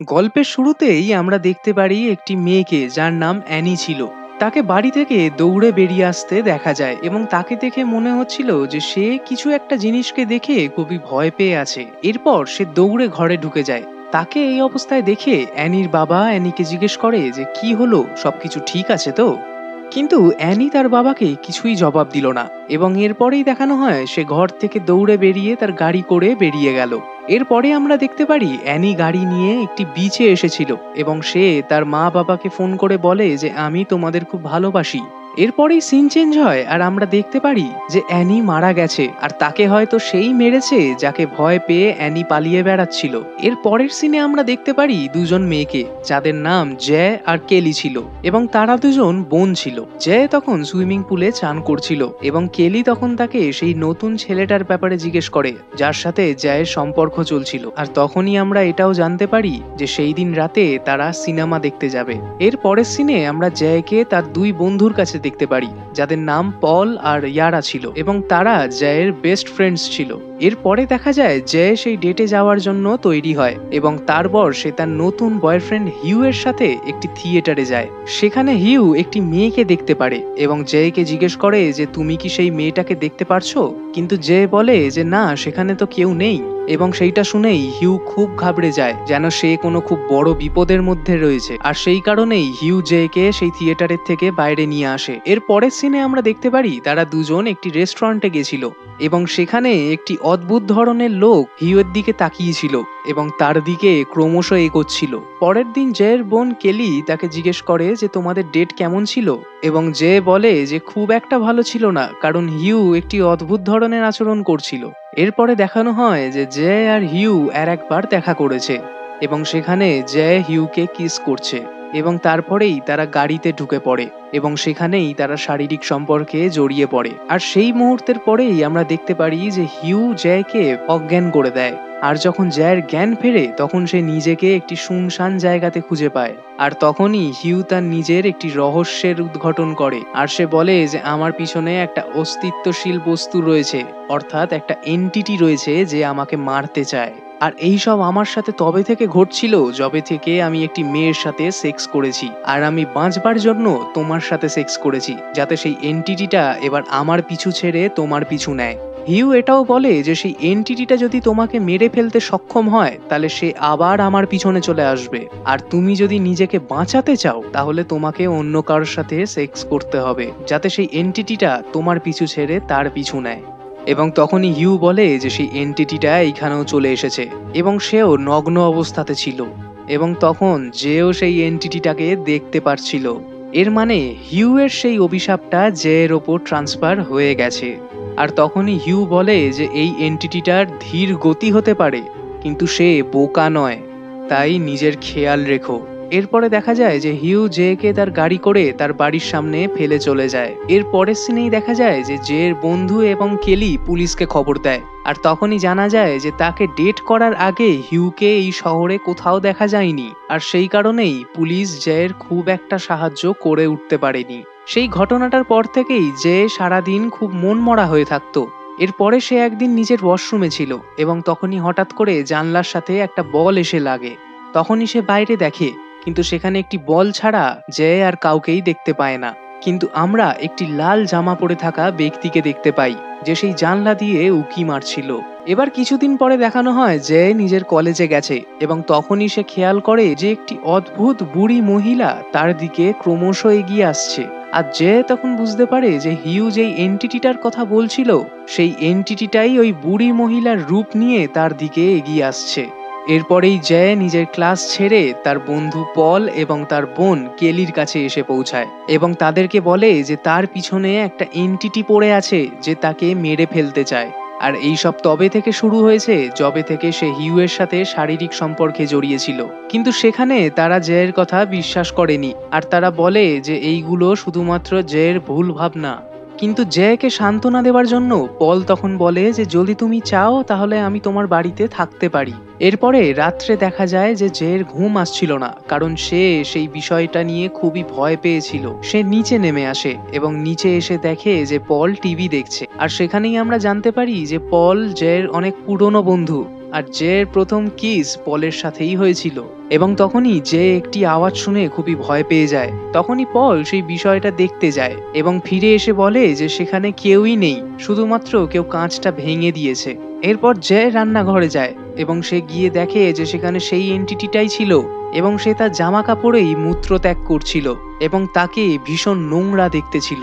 গল্পের শুরুতেই আমরা দেখতে পারি একটি মেয়েকে যার নাম অ্যানি ছিল। তাকে বাড়ি থেকে দৌড়ে বেরিয়ে আসতে দেখা যায় এবং তাকে দেখে মনে হচ্ছিল যে সে কিছু একটা জিনিসকে দেখে খুবই ভয় পেয়ে আছে। এরপর সে দৌড়ে ঘরে ঢুকে যায়। তাকে এই অবস্থায় দেখে অ্যানির বাবা অ্যানিকে জিজ্ঞেস করে যে, কি হলো? সবকিছু ঠিক আছে তো? কিন্তু অ্যানি তার বাবাকে কিছুই জবাব দিল না এবং এরপরেই দেখানো হয় সে ঘর থেকে দৌড়ে বেরিয়ে তার গাড়ি করে বেরিয়ে গেল। এরপরে আমরা দেখতে পারি অ্যানি গাড়ি নিয়ে একটি বিচে এসেছিল এবং সে তার মা বাবাকে ফোন করে বলে যে, আমি তোমাদের খুব ভালোবাসি। এরপরেই সিন চেঞ্জ হয় আর আমরা দেখতে পারি যে অ্যানি মারা গেছে আর তাকে হয়তো সেই মেরেছে যাকে ভয় পেয়ে অ্যানি পালিয়ে বেড়াচ্ছিল। এর পরের সিনে আমরা দেখতে পারি দুজন মেয়েকে, যাদের নাম জ্যা আর কেলি ছিল এবং তারা দুজন বোন ছিল। জ্যা তখন সুইমিং পুলে চান করছিল এবং কেলি তখন তাকে সেই নতুন ছেলেটার ব্যাপারে জিজ্ঞেস করে, যার সাথে জ্যায়ের সম্পর্ক চলছিল। আর তখনই আমরা এটাও জানতে পারি যে সেই দিন রাতে তারা সিনেমা দেখতে যাবে। এর পরের সিনে আমরা জ্যায়কে তার দুই বন্ধুর কাছে দেখতে পারি যাদের নাম পল আর ইয়ারা ছিল এবং তারা জয়ের বেস্ট ফ্রেন্ডস ছিল। এরপরে দেখা যায় জয় সেই ডেটে যাওয়ার জন্য তৈরি হয় এবং তারপর সে তার নতুন বয়ফ্রেন্ড হিউ এর সাথে একটি থিয়েটারে যায়। সেখানে হিউ একটি মেয়েকে দেখতে পারে এবং জয়কে জিজ্ঞেস করে যে, তুমি কি সেই মেয়েটাকে দেখতে পারছ? কিন্তু জে বলে যে, না, সেখানে তো কেউ নেই। এবং সেইটা শুনেই হিউ খুব ঘাবড়ে যায়, যেন সে কোনো খুব বড় বিপদের মধ্যে রয়েছে। আর সেই কারণেই হিউ জেকে সেই থিয়েটারের থেকে বাইরে নিয়ে আসে। এর পরের সিনে আমরা দেখতে পারি তারা দুজন একটি রেস্টুরেন্টে গেছিল। এবং সেখানে একটি অদ্ভুত ধরনের লোক হিউয়ের দিকে তাকিয়েছিল এবং তার দিকে ক্রমশ এগোচ্ছিল। পরের দিন জের বোন কেলি তাকে জিজ্ঞেস করে যে, তোমাদের ডেট কেমন ছিল? এবং জে বলে যে, খুব একটা ভালো ছিল না, কারণ হিউ একটি অদ্ভুত ধরনের আচরণ করছিল। এরপরে দেখানো হয় যে, জে আর হিউ আর একবার দেখা করেছে এবং সেখানে জে হিউকে কিস করছে। এবং তারপরেই তারা গাড়িতে ঢুকে পড়ে এবং সেখানেই তারা শারীরিক সম্পর্কে জড়িয়ে পড়ে। আর সেই মুহূর্তের পরেই আমরা দেখতে পারি যে হিউ জ্যায়কে অজ্ঞান করে দেয়। আর যখন জ্যায়ের জ্ঞান ফেরে, তখন সে নিজেকে একটি শুনশান জায়গাতে খুঁজে পায়। আর তখনই হিউ তার নিজের একটি রহস্যের উদ্ঘাটন করে। আর সে বলে যে, আমার পিছনে একটা অস্তিত্বশীল বস্তু রয়েছে, অর্থাৎ একটা এন্টিটি রয়েছে যে আমাকে মারতে চায়। আর এই সব আমার সাথে তবে থেকে ঘটছিল, যবে থেকে আমি একটি মেয়ের সাথে সেক্স করেছি। আর আমি বাঁচবার জন্য তোমার সাথে সেক্স করেছি, যাতে সেই এনটিটিটা এবার আমার পিছু ছেড়ে তোমার পিছু নেয়। হিউ এটাও বলে যে সেই এনটিটিটা যদি তোমাকে মেরে ফেলতে সক্ষম হয়, তাহলে সে আবার আমার পিছনে চলে আসবে। আর তুমি যদি নিজেকে বাঁচাতে চাও, তাহলে তোমাকে অন্য কারোর সাথে সেক্স করতে হবে, যাতে সেই এনটিটিটা তোমার পিছু ছেড়ে তার পিছু নেয়। এবং তখনই হিউ বলে যে সেই এন্টিটিটা এইখানেও চলে এসেছে এবং সেও নগ্ন অবস্থাতে ছিল এবং তখন যেও সেই এন্টিটিটাকে দেখতে পারছিল। এর মানে হিউ এর সেই অভিশাপটা জে এর ওপর ট্রান্সফার হয়ে গেছে। আর তখনই হিউ বলে যে এই এন্টিটিটার ধীর গতি হতে পারে, কিন্তু সে বোকা নয়, তাই নিজের খেয়াল রেখো। এরপরে দেখা যায় যে হিউ জে কে তার গাড়ি করে তার বাড়ির সামনে ফেলে চলে যায়। এর পরের সিনেই দেখা যায় যে জের বন্ধু এবং কেলি পুলিশকে খবর দেয়। আর তখনই জানা যায় যে তাকে ডেট করার আগে হিউকে এই শহরে কোথাও দেখা যায়নি। আর সেই কারণেই পুলিশ জয়ের খুব একটা সাহায্য করে উঠতে পারেনি। সেই ঘটনাটার পর থেকেই যে সারাদিন খুব মন মরা হয়ে থাকতো। এরপরে সে একদিন নিজের ওয়াশরুমে ছিল এবং তখনই হঠাৎ করে জানলার সাথে একটা বল এসে লাগে। তখনই সে বাইরে দেখে কিন্তু সেখানে একটি বল ছাড়া যে আর কাউকেই দেখতে পায় না। কিন্তু আমরা একটি লাল জামা পরে থাকা ব্যক্তিকে দেখতে পাই, যে সেই জানলা দিয়ে উকি মারছিল। এবার কিছুদিন পরে দেখানো হয় যে নিজের কলেজে গেছে এবং তখনই সে খেয়াল করে যে একটি অদ্ভুত বুড়ি মহিলা তার দিকে ক্রমশ এগিয়ে আসছে। আর যে তখন বুঝতে পারে যে হিউ যেই এন্টিটিটার কথা বলছিল, সেই এন্টিটিটাই ওই বুড়ি মহিলার রূপ নিয়ে তার দিকে এগিয়ে আসছে। এরপরেই জয় নিজের ক্লাস ছেড়ে তার বন্ধু পল এবং তার বোন কেলির কাছে এসে পৌঁছায় এবং তাদেরকে বলে যে তার পিছনে একটা এন্টিটি পড়ে আছে যে তাকে মেরে ফেলতে চায়। আর এই সব তবে থেকে শুরু হয়েছে, যবে থেকে সে হিউয়ের সাথে শারীরিক সম্পর্কে জড়িয়েছিল। কিন্তু সেখানে তারা জয়ের কথা বিশ্বাস করেনি, আর তারা বলে যে এইগুলো শুধুমাত্র জয়ের ভুল ভাবনা। কিন্তু জেকে সান্ত্বনা দেওয়ার জন্য পল তখন বলে যে, যদি তুমি চাও, তাহলে আমি তোমার বাড়িতে থাকতে পারি। এরপরে রাত্রে দেখা যায় যে, জের ঘুম আসছিল না, কারণ সে সেই বিষয়টা নিয়ে খুবই ভয় পেয়েছিল। সে নিচে নেমে আসে এবং নিচে এসে দেখে যে, পল টিভি দেখছে। আর সেখানেই আমরা জানতে পারি যে, পল, জের অনেক পুরনো বন্ধু। আর জের প্রথম কিস পলের সাথেই হয়েছিল। এবং তখনই যে একটি আওয়াজ শুনে খুবই ভয় পেয়ে যায়। তখনই পল সেই বিষয়টা দেখতে যায় এবং ফিরে এসে বলে যে সেখানে কেউই নেই, শুধুমাত্র কেউ কাঁচটা ভেঙে দিয়েছে। এরপর জে রান্নাঘরে যায় এবং সে গিয়ে দেখে যে সেখানে সেই এন্টিটিটাই ছিল এবং সে তার জামা কাপড়েই মূত্র ত্যাগ করছিল এবং তাকে ভীষণ নোংরা দেখতে ছিল।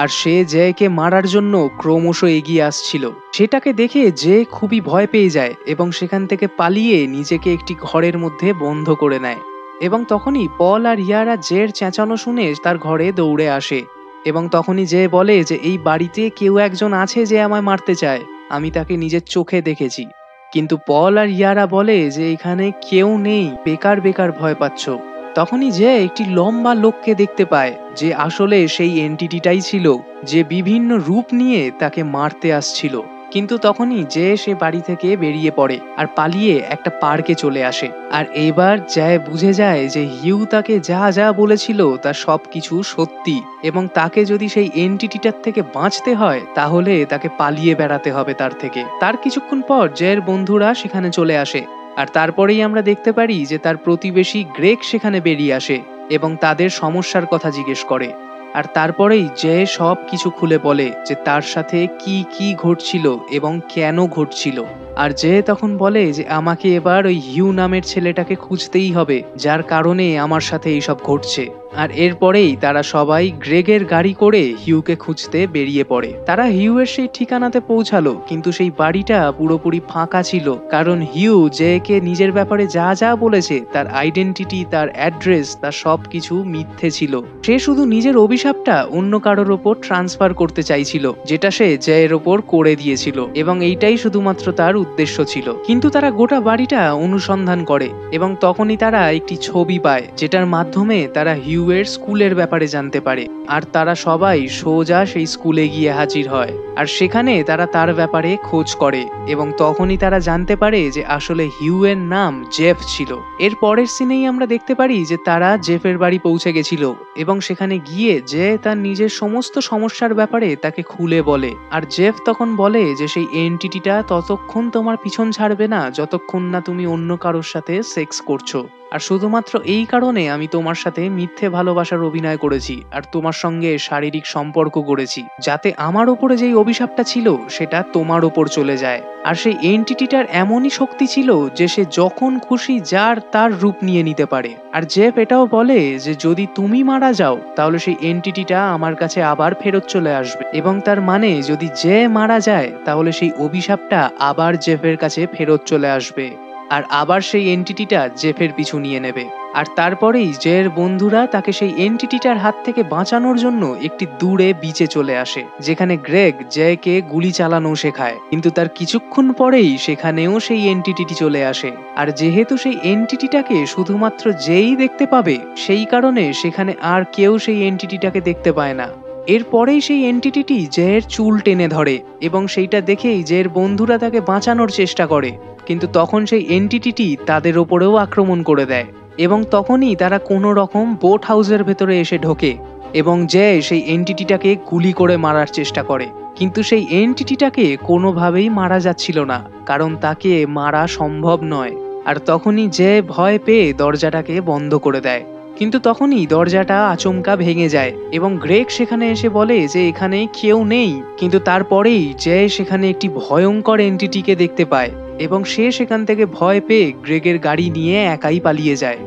আর সে জয়কে মারার জন্য ক্রমশ এগিয়ে আসছিল। সেটাকে দেখে যে খুবই ভয় পেয়ে যায় এবং সেখান থেকে পালিয়ে নিজেকে একটি ঘরের মধ্যে বন্ধ করে নেয়। এবং তখনই পল আর ইয়ারা জের চেঁচানো শুনে তার ঘরে দৌড়ে আসে। এবং তখনই যে বলে যে, এই বাড়িতে কেউ একজন আছে যে আমায় মারতে চায়। আমি তাকে নিজের চোখে দেখেছি। কিন্তু পল আর ইয়ারা বলে যে, এখানে কেউ নেই। বেকার বেকার ভয় পাচ্ছ। তখনই যে একটি লম্বা লোককে দেখতে পায়, যে আসলে সেই এন্টিটিটাই ছিল, যে বিভিন্ন রূপ নিয়ে তাকে মারতে আসছিল। কিন্তু তখনই যে সে বাড়ি থেকে বেরিয়ে পড়ে আর পালিয়ে একটা পার্কে চলে আসে। আর এবার জ্যায় বুঝে যায় যে হিউ তাকে যা যা বলেছিল তা সব কিছু সত্যি এবং তাকে যদি সেই এন্টিটিটার থেকে বাঁচতে হয়, তাহলে তাকে পালিয়ে বেড়াতে হবে তার থেকে। তার কিছুক্ষণ পর জয়ের বন্ধুরা সেখানে চলে আসে। আর তারপরেই আমরা দেখতে পারি যে তার প্রতিবেশী গ্রেক সেখানে বেরিয়ে আসে এবং তাদের সমস্যার কথা জিজ্ঞেস করে। আর তারপরেই যে সব কিছু খুলে বলে যে তার সাথে কি কি ঘটছিল এবং কেন ঘটছিল। আর যে তখন বলে যে আমাকে এবার ওই হিউ নামের ছেলেটাকে খুঁজতেই হবে, যার কারণে আমার সাথে এইসব ঘটছে। আর এরপরেই তারা সবাই গ্রেগের গাড়ি করে হিউকে খুঁজতে বেরিয়ে পড়ে। তারা হিউয়ের সেই ঠিকানাতে পৌঁছালো, কিন্তু সেই বাড়িটা পুরোপুরি ফাঁকা ছিল, কারণ হিউ জেকে নিজের ব্যাপারে যা যা বলেছে, তার আইডেন্টিটি তার অ্যাড্রেস তার সব কিছু মিথ্যে ছিল। সে শুধু নিজের অভিশাপটা অন্য কারোর ওপর ট্রান্সফার করতে চাইছিল, যেটা সে জয়ের ওপর করে দিয়েছিল, এবং এইটাই শুধুমাত্র তার উদ্দেশ্য ছিল। কিন্তু তারা গোটা বাড়িটা অনুসন্ধান করে, এবং তখনই তারা একটি ছবি পায়, যেটার মাধ্যমে তারা হিউয়ের স্কুলের ব্যাপারে জানতে পারে। আর তারা সবাই সোজা সেই স্কুলে গিয়ে হাজির হয়। আর সেখানে তারা তার ব্যাপারে খোঁজ করে এবং তখনই তারা জানতে পারে যে আসলে হিউয়ের নাম জেফ ছিল। এর পরের সিনেই আমরা দেখতে পারি যে তারা জেফের বাড়ি পৌঁছে গেছিল এবং সেখানে গিয়ে যে তার নিজের সমস্ত সমস্যার ব্যাপারে তাকে খুলে বলে। আর জেফ তখন বলে যে সেই এন্টিটিটা ততক্ষণ তোমার পিছন ছাড়বে না, যতক্ষণ না তুমি অন্য কারোর সাথে সেক্স করছ। আর শুধুমাত্র এই কারণে আমি তোমার সাথে মিথ্যে ভালোবাসার অভিনয় করেছি আর তোমার সঙ্গে শারীরিক সম্পর্ক করেছি যাতে আমার ওপরে যেই অভিশাপটা ছিল সেটা তোমার ওপর চলে যায়। আর সেই এন্টিটিটার এমনই শক্তি ছিল যে সে যখন খুশি যার তার রূপ নিয়ে নিতে পারে। আর জেফ এটাও বলে যে যদি তুমি মারা যাও, তাহলে সেই এন্টিটিটা আমার কাছে আবার ফেরত চলে আসবে। এবং তার মানে যদি যে মারা যায়, তাহলে সেই অভিশাপটা আবার জেফের কাছে ফেরত চলে আসবে। আর আবার সেই এন্টিটিটা জেফের পিছু নিয়ে নেবে। আর তারপরেই জের বন্ধুরা তাকে সেই এন্টিটিটার হাত থেকে বাঁচানোর জন্য একটি দূরে বিচে চলে আসে, যেখানে গ্রেগ জেকে গুলি চালানো শেখায়। কিন্তু তার কিছুক্ষণ পরেই সেখানেও সেই এন্টিটিটি চলে আসে। আর যেহেতু সেই এন্টিটিটাকে শুধুমাত্র যেই দেখতে পাবে, সেই কারণে সেখানে আর কেউ সেই এন্টিটিটাকে দেখতে পায় না। এরপরেই সেই এন্টিটিটি জের চুল টেনে ধরে এবং সেইটা দেখেই জের বন্ধুরা তাকে বাঁচানোর চেষ্টা করে। কিন্তু তখন সেই এন্টিটিটি তাদের ওপরেও আক্রমণ করে দেয় এবং তখনই তারা কোনো রকম বোট হাউসের ভেতরে এসে ঢোকে এবং যে সেই এন্টিটিটাকে গুলি করে মারার চেষ্টা করে। কিন্তু সেই এন্টিটিটাকে কোনোভাবেই মারা যাচ্ছিল না, কারণ তাকে মারা সম্ভব নয়। আর তখনই যে ভয় পেয়ে দরজাটাকে বন্ধ করে দেয়। কিন্তু তখনই দরজাটা আচমকা ভেঙে যায় এবং গ্রেক সেখানে এসে বলে যে এখানে কেউ নেই। কিন্তু তারপরেই যে সেখানে একটি ভয়ঙ্কর এন্টিটিকে দেখতে পায় এবং সে সেখান থেকে ভয় পেয়ে গ্রেগের গাড়ি নিয়ে একাই পালিয়ে যায়।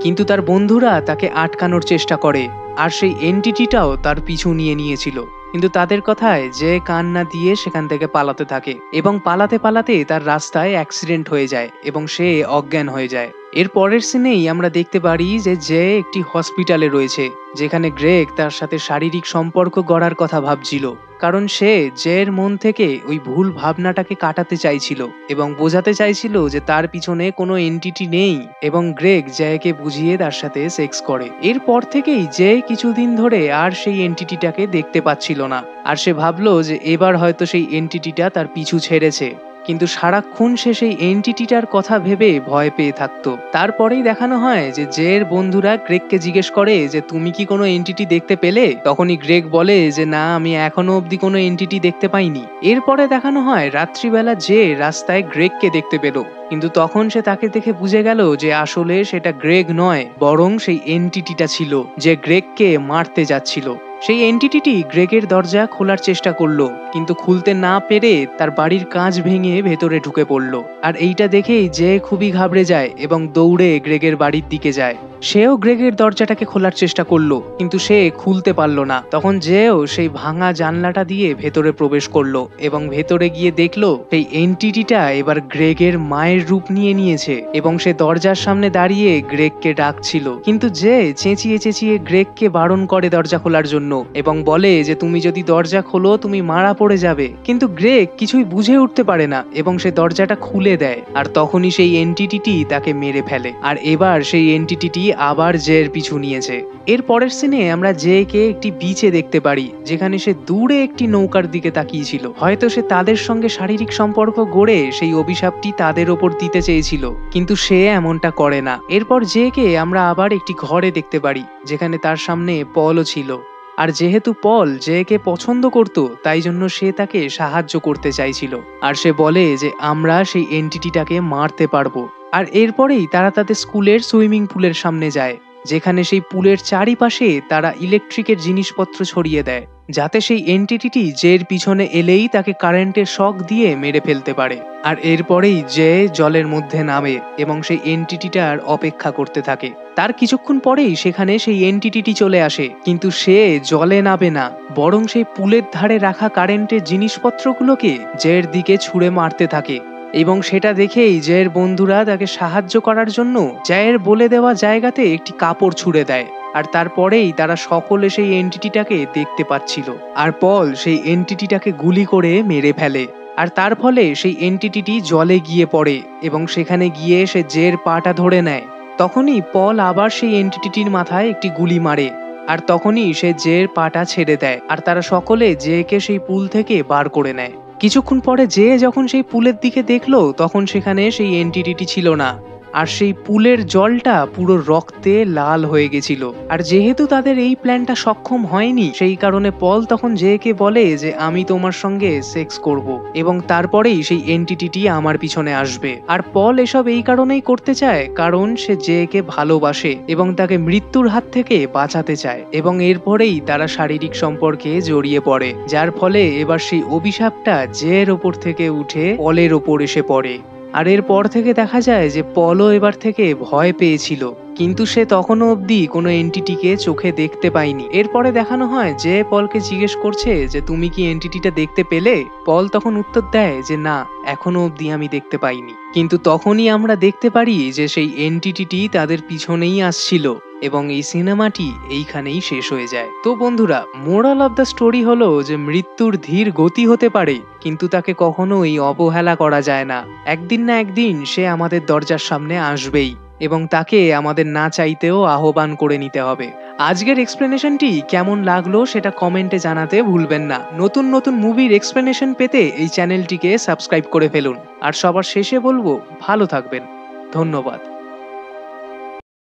কিন্তু তার বন্ধুরা তাকে আটকানোর চেষ্টা করে আর সেই এন্টিটিটাও তার পিছু নিয়ে নিয়েছিল। কিন্তু তাদের কথায় যে কান্না দিয়ে সেখান থেকে পালাতে থাকে এবং পালাতে পালাতে তার রাস্তায় অ্যাক্সিডেন্ট হয়ে যায় এবং সে অজ্ঞান হয়ে যায়। এর পরের সিনেই আমরা দেখতে পারি যে জে একটি হসপিটালে রয়েছে, যেখানে গ্রেগ তার সাথে শারীরিক সম্পর্ক গড়ার কথা ভাবছিল। কারণ সে জের মন থেকে ওই ভুল ভাবনাটাকে কাটাতে চাইছিল এবং বোঝাতে চাইছিল যে তার পিছনে কোনো এন্টিটি নেই এবং গ্রেগ জয়কে বুঝিয়ে তার সাথে সেক্স করে। এরপর থেকেই জে কিছুদিন ধরে আর সেই এন্টিটিটাকে দেখতে পাচ্ছিল না। আর সে ভাবলো যে এবার হয়তো সেই এন্টিটিটা তার পিছু ছেড়েছে। কিন্তু সারাক্ষণ সে সেই এন্টিটিটার কথা ভেবে ভয় পেয়ে থাকতো। তারপরেই দেখানো হয় যে জের বন্ধুরা গ্রেগকে জিজ্ঞেস করে যে, তুমি কি কোনো এন্টিটি দেখতে পেলে? তখনই গ্রেগ বলে যে, না, আমি এখনও অবধি কোনো এন্টিটি দেখতে পাইনি। এরপরে দেখানো হয় রাত্রিবেলা যে রাস্তায় গ্রেগকে দেখতে পেল। কিন্তু তখন সে তাকে দেখে বুঝে গেল যে, আসলে সেটা গ্রেগ নয়, বরং সেই এন্টিটিটা ছিল, যে গ্রেগকে মারতে যাচ্ছিল। সেই এন্টিটিটি গ্রেগের দরজা খোলার চেষ্টা করল, কিন্তু খুলতে না পেরে তার বাড়ির কাঁচ ভেঙে ভেতরে ঢুকে পড়ল। আর এইটা দেখেই যে খুবই ঘাবড়ে যায় এবং দৌড়ে গ্রেগের বাড়ির দিকে যায়। সেও গ্রেগের দরজাটাকে খোলার চেষ্টা করল, কিন্তু সে খুলতে পারল না। তখন যেও সেই ভাঙা জানলাটা দিয়ে ভেতরে প্রবেশ করল এবং ভেতরে গিয়ে দেখল সেই এন্টিটিটা এবার গ্রেগের মায়ের রূপ নিয়ে নিয়েছে এবং সে দরজার সামনে দাঁড়িয়ে গ্রেগকে ডাকছিল। কিন্তু যে চেঁচিয়ে চেঁচিয়ে গ্রেগকে বারণ করে দরজা খোলার জন্য এবং বলে যে, তুমি যদি দরজা খোলো, তুমি মারা পড়ে যাবে। কিন্তু গ্রেগ কিছুই বুঝে উঠতে পারে না এবং সে দরজাটা খুলে দেয়। আর তখনই সেই এন্টিটিটি তাকে মেরে ফেলে। আর এবার সেই এন্টিটিটি আবার জের পিছু নিয়েছে। এর পরের সিনে আমরা জে কে একটি বিচে দেখতে পারি, যেখানে সে দূরে একটি নৌকার দিকে তাকিয়েছিল। হয়তো সে তাদের সঙ্গে শারীরিক সম্পর্ক গড়ে সেই অভিশাপটি তাদের ওপর দিতে চেয়েছিল, কিন্তু সে এমনটা করে না। এরপর জে কে আমরা আবার একটি ঘরে দেখতে পারি, যেখানে তার সামনে পলও ছিল। আর যেহেতু পল জেকে পছন্দ করত, তাই জন্য সে তাকে সাহায্য করতে চাইছিল। আর সে বলে যে, আমরা সেই এন্টিটিটাকে মারতে পারব। আর এরপরেই তারা তাদের স্কুলের সুইমিং পুলের সামনে যায়, যেখানে সেই পুলের চারিপাশে তারা ইলেকট্রিকের জিনিসপত্র ছড়িয়ে দেয়, যাতে সেই এন্টিটিটি জের পিছনে এলেই তাকে কারেন্টের শক দিয়ে মেরে ফেলতে পারে। আর এরপরেই জে জলের মধ্যে নামে এবং সেই এন্টিটিটার অপেক্ষা করতে থাকে। তার কিছুক্ষণ পরেই সেখানে সেই এন্টিটিটি চলে আসে, কিন্তু সে জলে নাবে না, বরং সেই পুলের ধারে রাখা কারেন্টের জিনিসপত্রগুলোকে জের দিকে ছুঁড়ে মারতে থাকে। এবং সেটা দেখেই জয়ের বন্ধুরা তাকে সাহায্য করার জন্য জয়ের বলে দেওয়া জায়গাতে একটি কাপড় ছুঁড়ে দেয়। আর তারপরেই তারা সকলে সেই এন্টিটিটাকে দেখতে পাচ্ছিল। আর পল সেই এন্টিটিটাকে গুলি করে মেরে ফেলে। আর তার ফলে সেই এন্টিটিটি জলে গিয়ে পড়ে এবং সেখানে গিয়ে সে জের পাটা ধরে নেয়। তখনই পল আবার সেই এন্টিটিটির মাথায় একটি গুলি মারে। আর তখনই সে জের পাটা ছেড়ে দেয়। আর তারা সকলে জেকে সেই পুল থেকে বার করে নেয়। কিছুক্ষণ পরে যে যখন সেই পুলের দিকে দেখল তখন সেখানে সেই এনটিটিটি ছিল না। আর সেই পুলের জলটা পুরো রক্তে লাল হয়ে গেছিল। আর যেহেতু তাদের এই প্ল্যানটা সক্ষম হয়নি, সেই কারণে পল তখন জেকে বলে যে আমি তোমার সঙ্গে সেক্স করব এবং তারপরেই সেই এন্টিটিটি আমার পিছনে আসবে। আর পল এসব এই কারণেই করতে চায় কারণ সে জেকে ভালোবাসে এবং তাকে মৃত্যুর হাত থেকে বাঁচাতে চায় এবং এরপরেই তারা শারীরিক সম্পর্কে জড়িয়ে পড়ে, যার ফলে এবার সেই অভিশাপটা জের ওপর থেকে উঠে পলের ওপর এসে পড়ে। আর এরপর থেকে দেখা যায় যে পলও এবার থেকে ভয় পেয়েছিল। কিন্তু সে তখনও অবধি কোনো এনটিটিকে চোখে দেখতে পায়নি। এরপরে দেখানো হয় যে পলকে জিজ্ঞেস করছে যে, তুমি কি এনটিটিটা দেখতে পেলে? পল তখন উত্তর দেয় যে, না এখনও অবধি আমি দেখতে পাইনি। কিন্তু তখনই আমরা দেখতে পারি যে সেই এনটিটিটি তাদের পিছনেই আসছিল। এবং এই সিনেমাটি এইখানেই শেষ হয়ে যায়। তো বন্ধুরা, মোরাল অফ দ্য স্টোরি হলো যে মৃত্যুর ধীর গতি হতে পারে, কিন্তু তাকে কখনোই অবহেলা করা যায় না। একদিন না একদিন সে আমাদের দরজার সামনে আসবেই এবং তাকে আমাদের না চাইতেও আহ্বান করে নিতে হবে। আজকের এক্সপ্লেনেশনটি কেমন লাগল সেটা কমেন্টে জানাতে ভুলবেন না। নতুন নতুন মুভির এক্সপ্লেনেশন পেতে এই চ্যানেলটিকে সাবস্ক্রাইব করে ফেলুন। আর সবার শেষে বলব, ভালো থাকবেন। ধন্যবাদ।